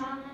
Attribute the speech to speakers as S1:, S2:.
S1: Yes.